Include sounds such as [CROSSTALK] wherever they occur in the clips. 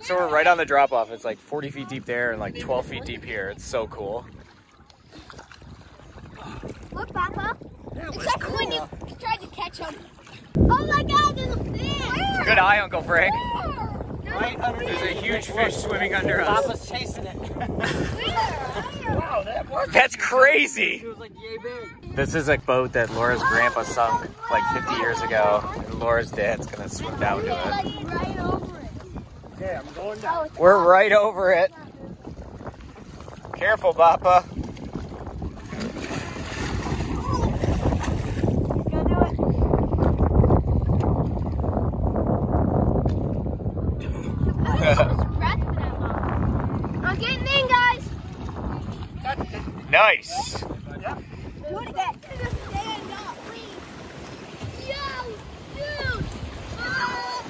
So we're right on the drop off. It's like 40 feet deep there and like 12 feet deep here. It's so cool. Look, Papa. That was Except for when you tried to catch him. Oh my God, there's a fish. Good eye, Uncle Frank. Right underneath. There's a huge fish swimming under us. Papa's chasing it. [LAUGHS] Wow, that was. That's crazy. Like. This is a boat that Laura's grandpa sunk like 50 years ago. And Laura's dad's gonna swim down to it. Like right over it. I'm going down. We're right over it. Careful, Papa. Go do it. I didn't hold his breath for that long. I'm getting in, guys. Nice. Do it again. Stand up, please. Yo, dude. Ah.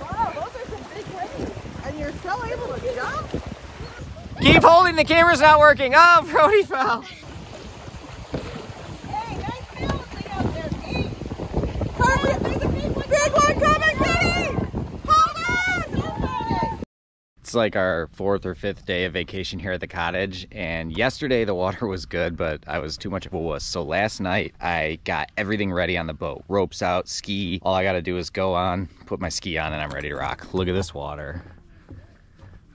Wow, those are some big waves. And you're still able to jump? Keep holding. The camera's not working. Oh, [LAUGHS] Brody fell. Hey, nice balancing out there, Pete. Hurry, there's a big one. Big one coming, Kenny! Hold on! It's like our fourth or fifth day of vacation here at the cottage. And yesterday the water was good, but I was too much of a wuss. So last night I got everything ready on the boat ropes out, ski. All I got to do is go on, put my ski on, and I'm ready to rock. Look at this water.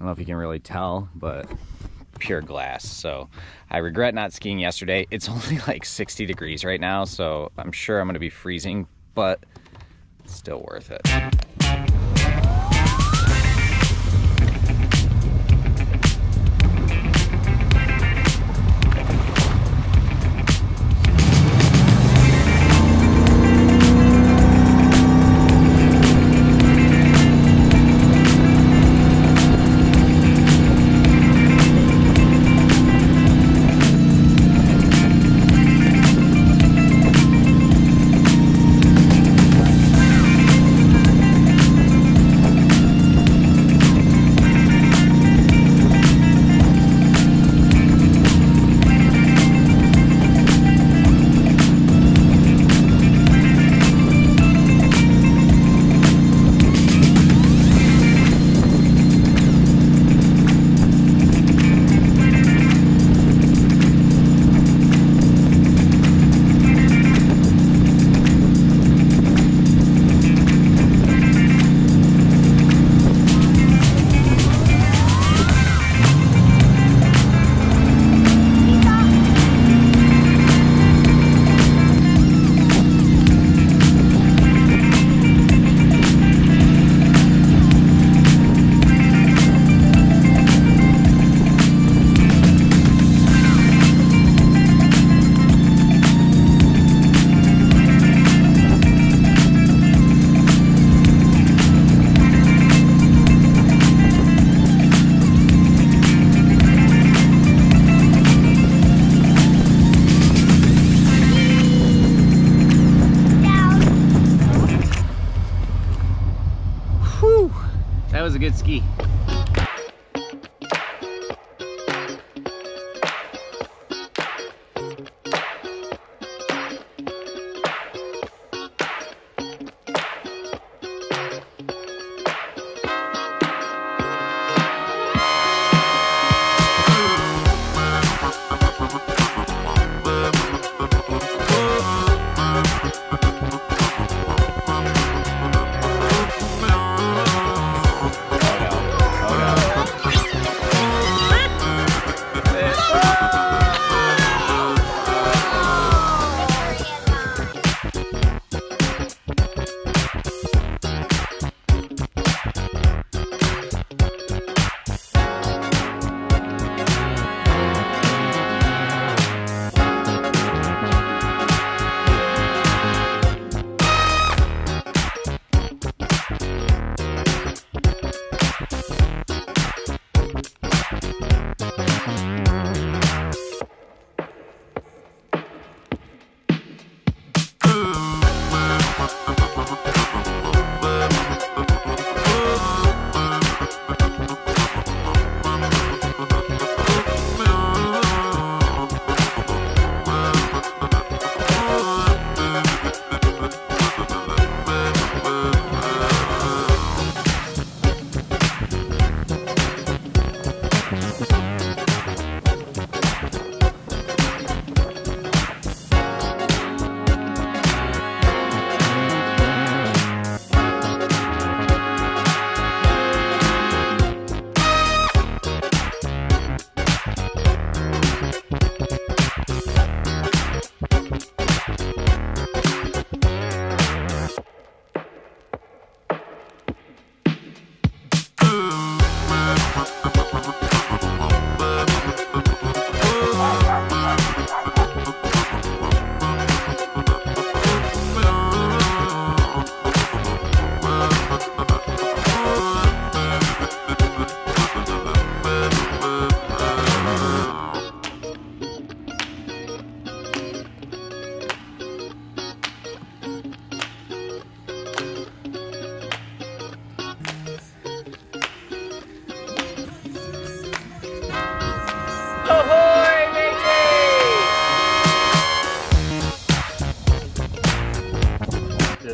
I don't know if you can really tell, but pure glass. So I regret not skiing yesterday. It's [LAUGHS] only like 60 degrees right now, so I'm sure I'm going to be freezing, but still worth it. Good ski.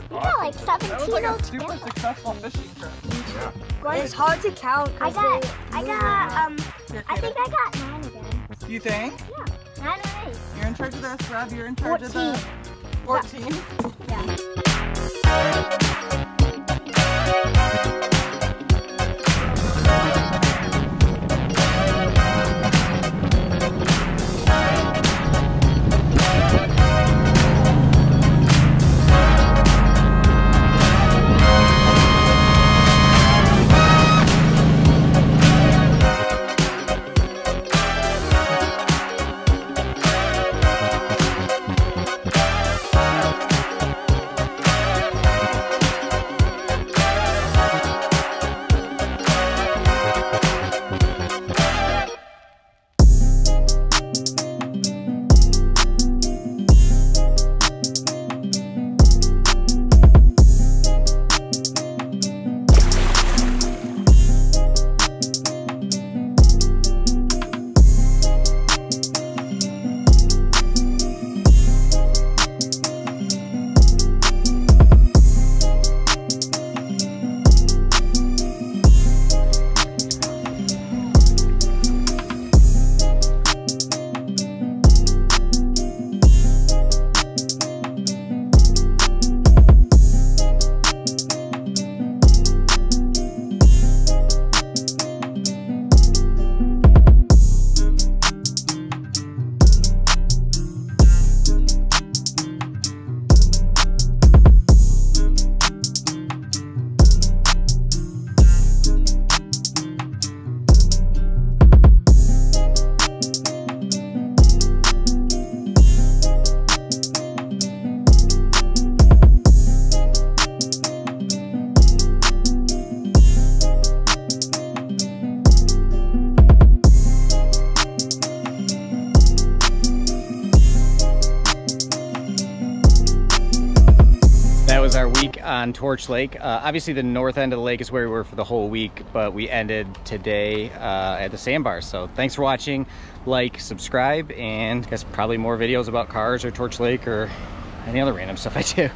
Seventeen oh two. successful fishing trip. It's hard to count. I 'cause got, they I got, um, Here, I Kayla. think I got nine again. You think? Yeah, nine or eight. You're in charge of this, Rob? You're in charge of the 14? Yeah. [LAUGHS] Torch Lake. Uh, obviously, the north end of the lake is where we were for the whole week, but we ended today uh, at the sandbar. So thanks for watching. Like, subscribe, and I guess probably more videos about cars or Torch Lake or any other random stuff I do.